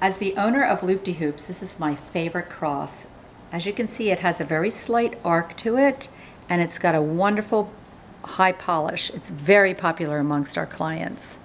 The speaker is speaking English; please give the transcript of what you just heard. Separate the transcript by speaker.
Speaker 1: As the owner of Loopty Hoops, this is my favorite cross. As you can see, it has a very slight arc to it, and it's got a wonderful high polish. It's very popular amongst our clients.